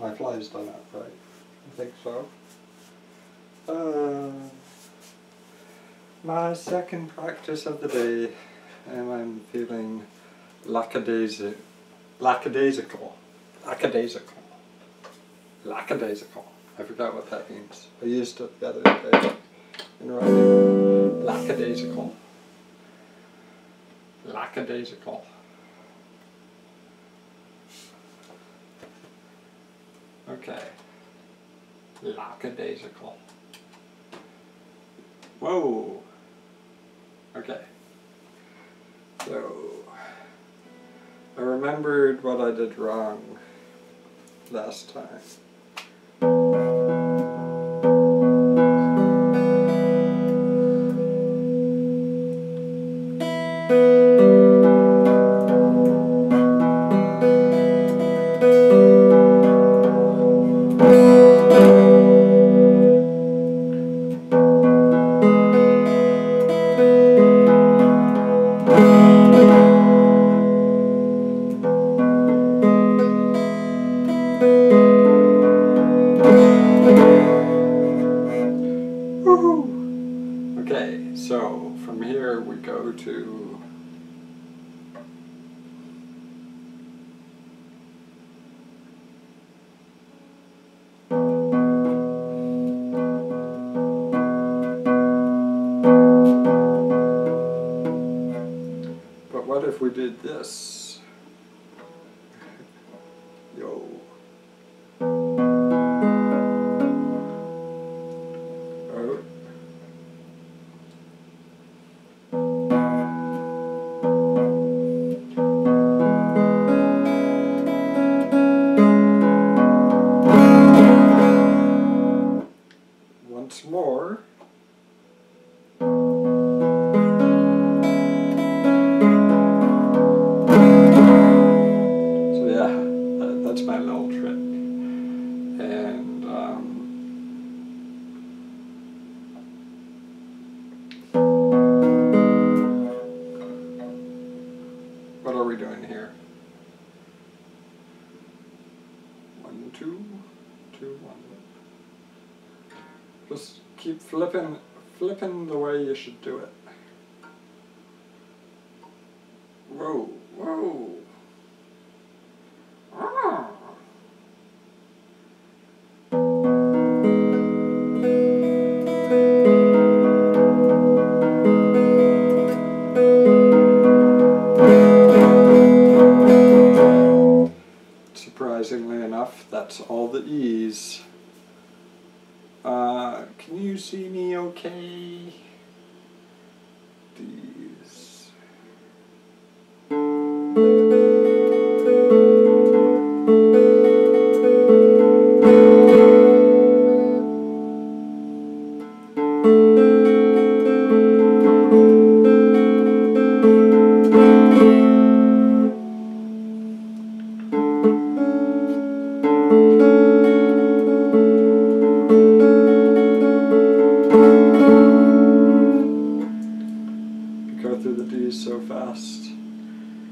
My fly's done it, right? I think so. Uh, my second practice of the day, and I'm feeling. Lackadaisical. Lackadaisical. Lackadaisical. I forgot what that means. I used it the other day in writing. Lackadaisical. Lackadaisical. Okay. Lackadaisical. Whoa. Okay. So, I remembered what I did wrong last time. This? Flipping, flipping the way you should do it. Whoa, whoa. Ah. Surprisingly enough, that's all the E's. Uh, can you see me okay? These.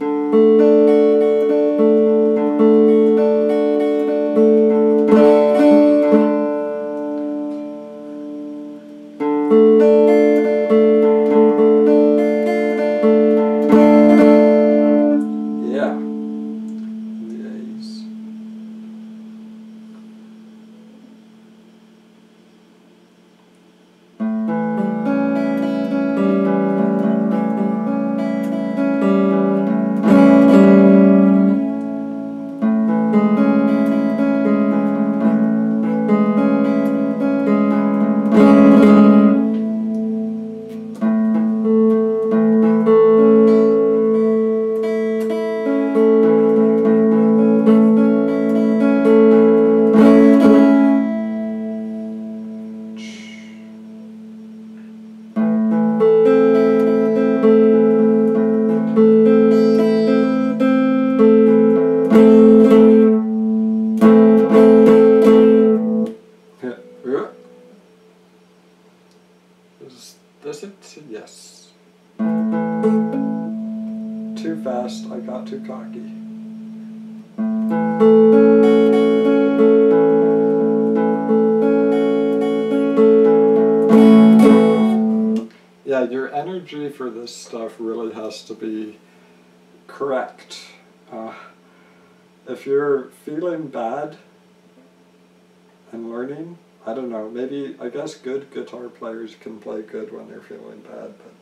Yeah. Stuff really has to be correct. Uh, if you're feeling bad and learning, I don't know, maybe, I guess good guitar players can play good when they're feeling bad, but.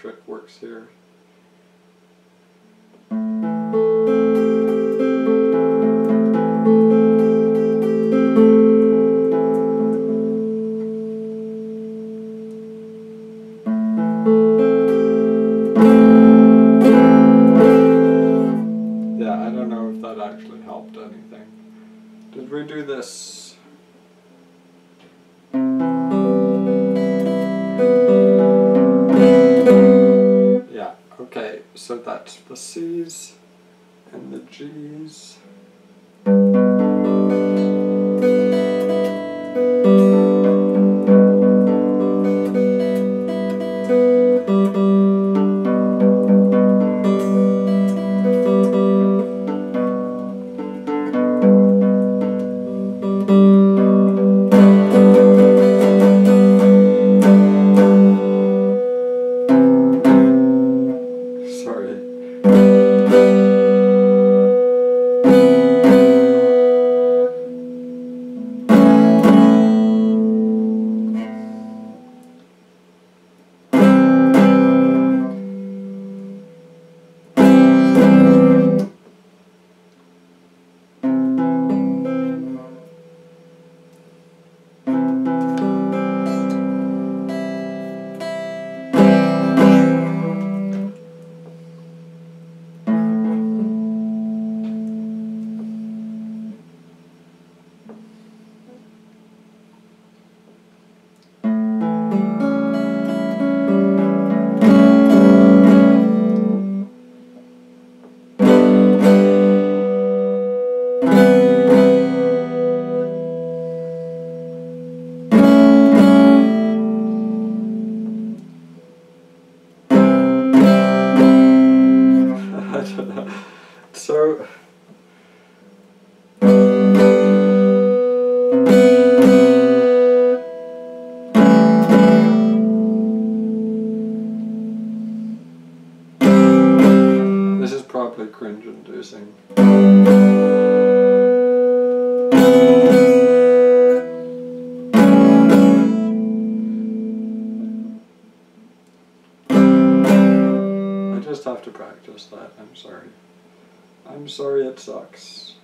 Trick works here. Yeah, I don't know if that actually helped anything. Did we do this? So that the C's and the G's. Sorry. I'm sorry it sucks.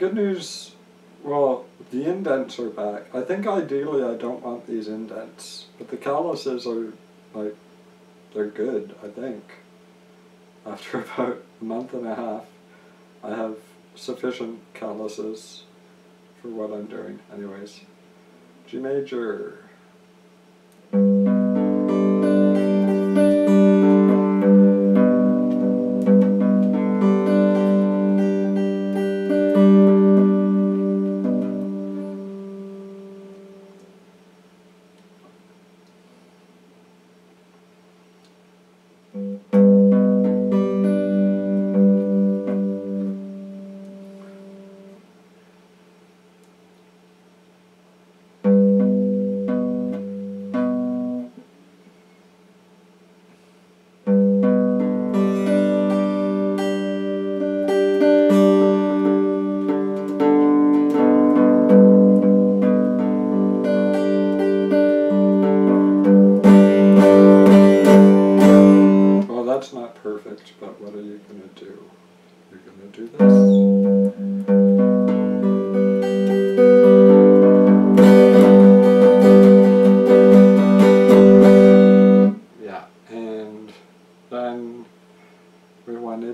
Good news, well, the indents are back. I think ideally I don't want these indents, but the calluses are like, they're good, I think. After about a month and a half, I have sufficient calluses for what I'm doing. Anyways, G major.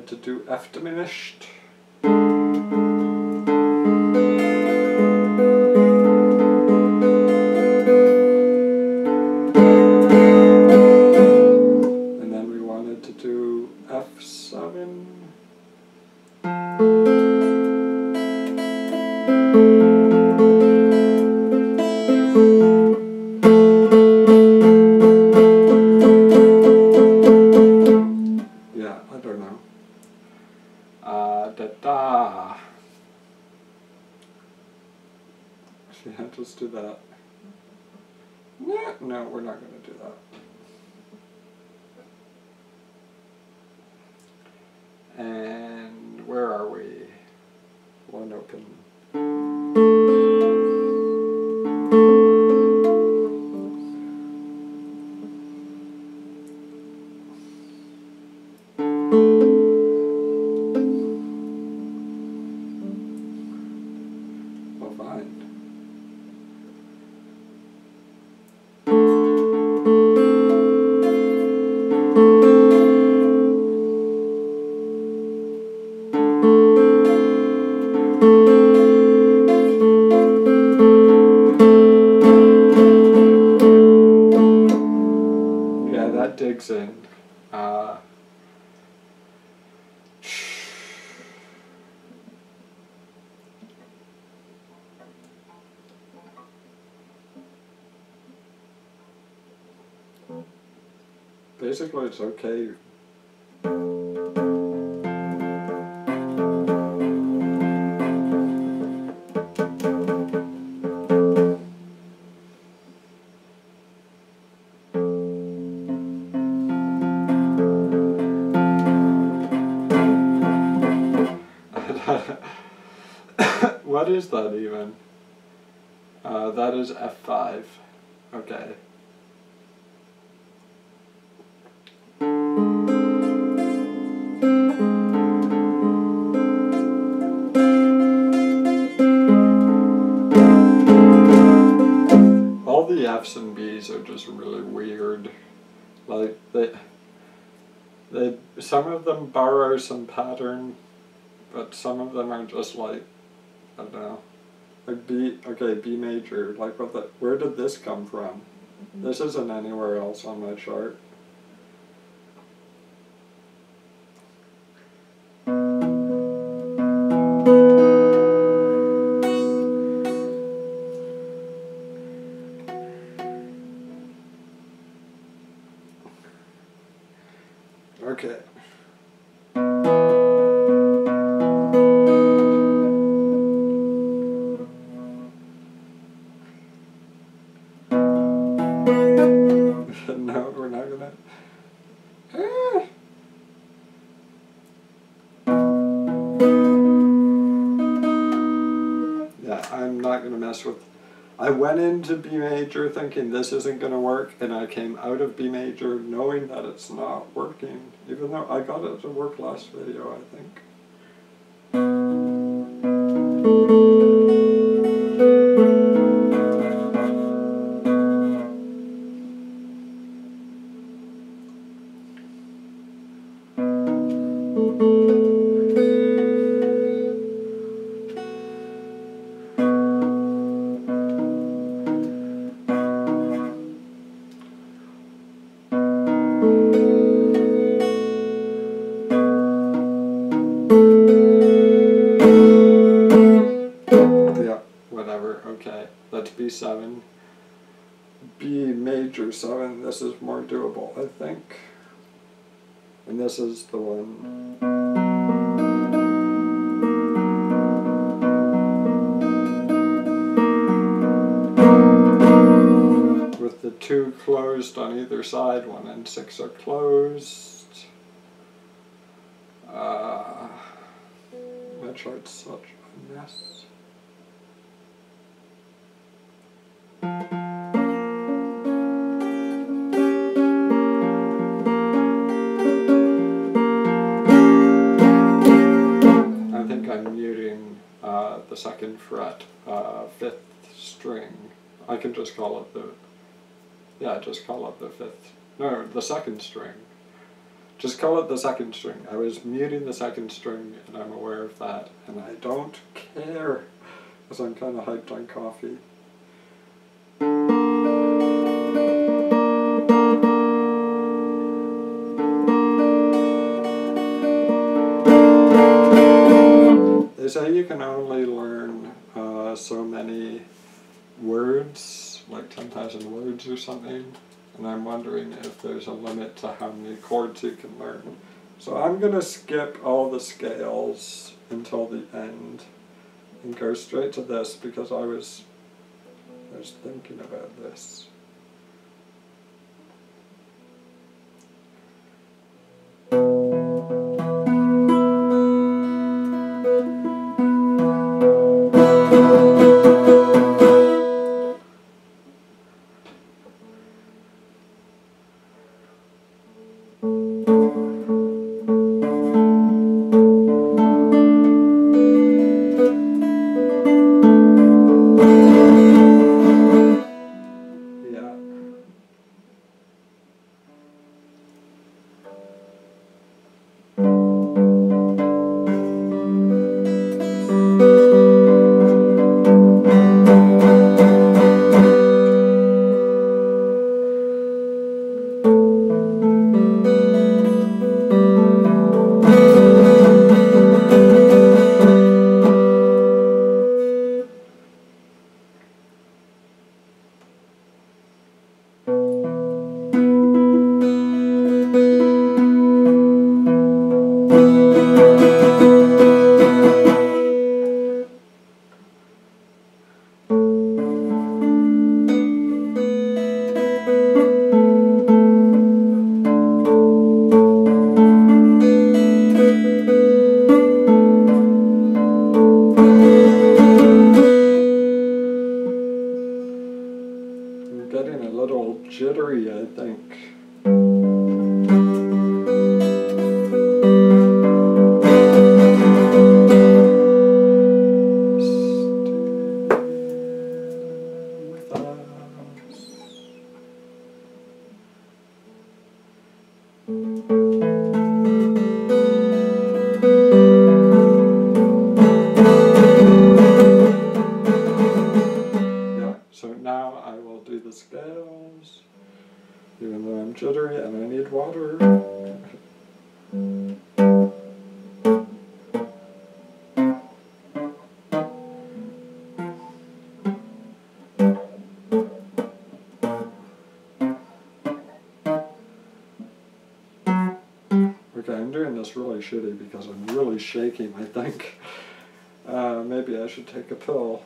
To do F diminished. And where are we? One open. That. Uh, basically, it's okay. Is that even? Uh, that is F5. Okay. All the F's and B's are just really weird. Like they, they, some of them borrow some pattern, but some of them are just like, I don't know, like B. Okay, B major. Like what the? Where did this come from? Mm-hmm. This isn't anywhere else on my chart. Okay. Went into B major thinking this isn't gonna work, and I came out of B major knowing that it's not working, even though I got it to work last video, I think. This is the one. With the two closed on either side, one and six are closed. Uh, my chart's such a mess. the second fret, uh, fifth string. I can just call it the, yeah, just call it the fifth, no, the second string. Just call it the second string. I was muting the second string, and I'm aware of that, and I don't care, because I'm kind of hyped on coffee. Say you can only learn uh, so many words, like 10,000 words or something, and I'm wondering if there's a limit to how many chords you can learn. So I'm going to skip all the scales until the end and go straight to this because I was, I was thinking about this. Maybe I should take a pill.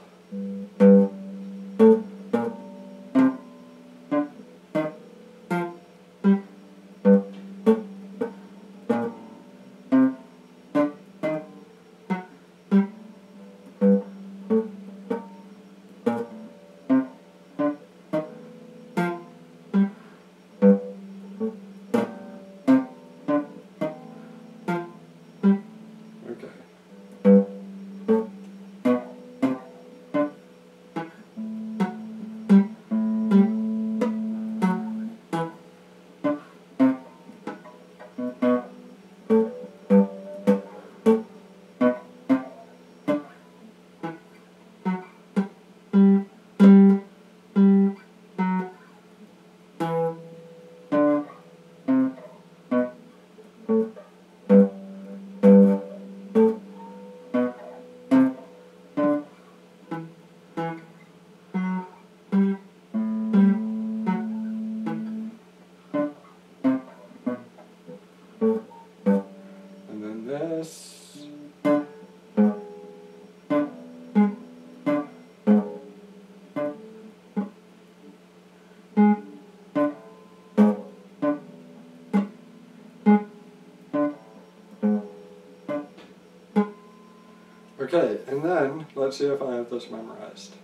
This. Okay, and then let's see if I have this memorized.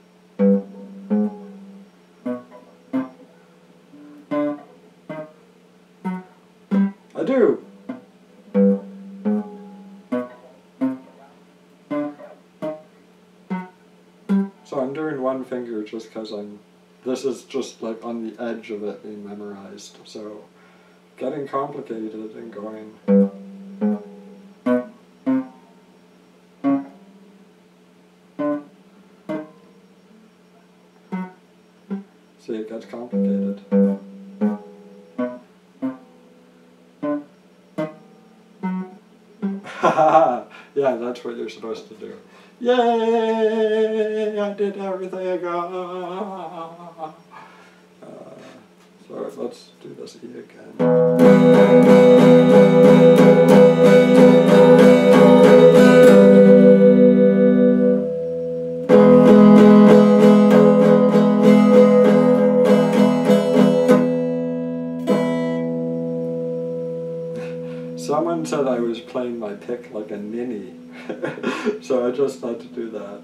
Just because I'm this is just like on the edge of it being memorized. So getting complicated and going. See, it gets complicated. yeah, that's what you're supposed to do. Yay! I did everything. Ah. Uh, so let's do this again. Playing pick like a ninny, so I just had to do that.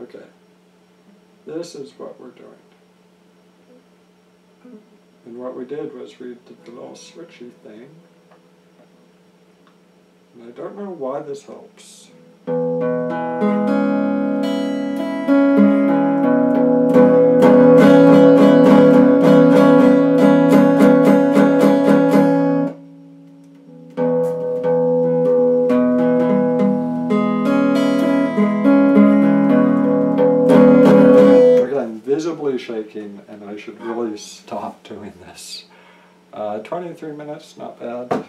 Okay. This is what we're doing. And what we did was we did the little switchy thing. And I don't know why this helps. Stop doing this. Uh, 23 minutes, not bad.